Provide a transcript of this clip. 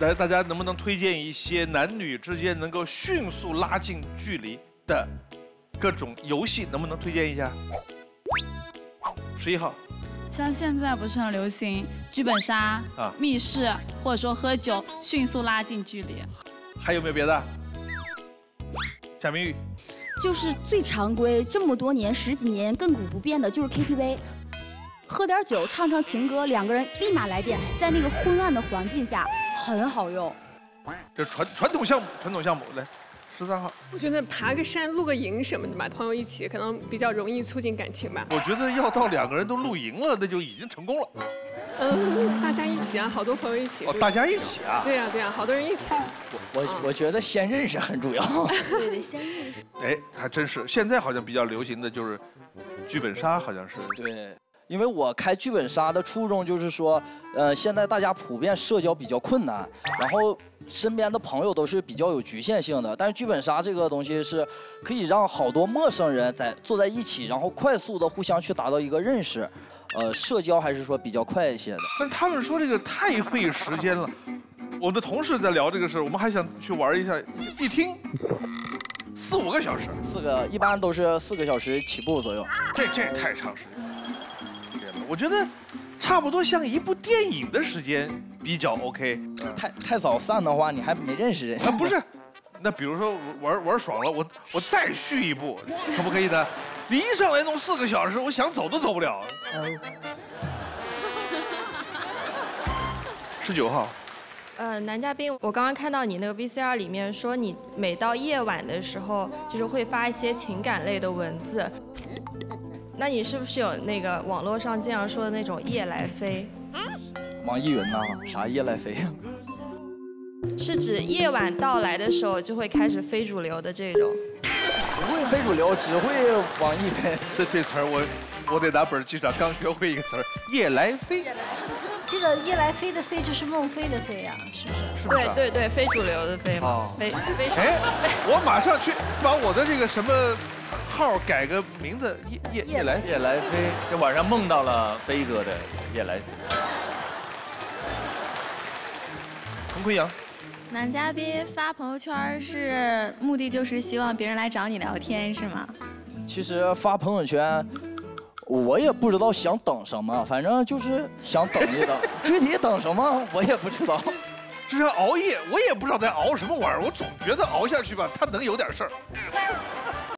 来，大家能不能推荐一些男女之间能够迅速拉近距离的各种游戏？能不能推荐一下？十一号，像现在不是很流行剧本杀啊密室，或者说喝酒，迅速拉近距离。还有没有别的？贾明玉，就是最常规，这么多年十几年亘古不变的，就是 KTV，喝点酒，唱唱情歌，两个人立马来电，在那个昏暗的环境下很好用。这传传统项目，传统项目来，十三号，我觉得爬个山、露个营什么的吧，朋友一起可能比较容易促进感情吧。我觉得要到两个人都露营了，那就已经成功了。嗯，大家一起啊，好多朋友一起。哦，大家一起啊？对呀、对呀、好多人一起。我我觉得先认识很重要。对对，先认识。哎，还真是，现在好像比较流行的就是剧本杀，好像是。对，因为我开剧本杀的初衷就是说，呃，现在大家普遍社交比较困难，然后身边的朋友都是比较有局限性的，但是剧本杀这个东西是可以让好多陌生人在坐在一起，然后快速的互相去达到一个认识，呃，社交还是说比较快一些的。但他们说这个太费时间了。我的同事在聊这个事儿，我们还想去玩一下，一一听四五个小时，四个一般都是四个小时起步左右。这这也太长时间我觉得差不多像一部电影的时间比较 OK。太太早散的话，你还没认识人。啊，不是，那比如说玩玩爽了，我我再续一部，可不可以的？你一上来弄四个小时，我想走都走不了。十九号，呃，男嘉宾，我刚刚看到你那个 VCR 里面说，你每到夜晚的时候，就是会发一些情感类的文字。那你是不是有那个网络上经常说的那种夜来飞？网易云呐，啥夜来飞呀？是指夜晚到来的时候就会开始非主流的这种？不会非主流，只会网易云。这这词儿我我得拿本儿记上，刚学会一个词儿，夜来飞。这个夜来飞的飞就是孟非的飞呀、是不是？是不是啊对对对，非主流的非嘛哦，非非哎，我马上去把我的这个什么号改个名字，夜夜夜来夜来飞，这晚上梦到了飞哥的夜来飞。陈坤阳，男嘉宾发朋友圈是目的就是希望别人来找你聊天是吗？其实发朋友圈，我也不知道想等什么，反正就是想等一等。具体等什么我也不知道。就是熬夜，我也不知道在熬什么玩意儿，我总觉得熬下去吧，他能有点事儿。